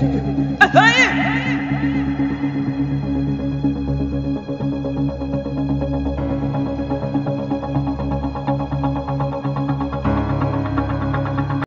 Hey!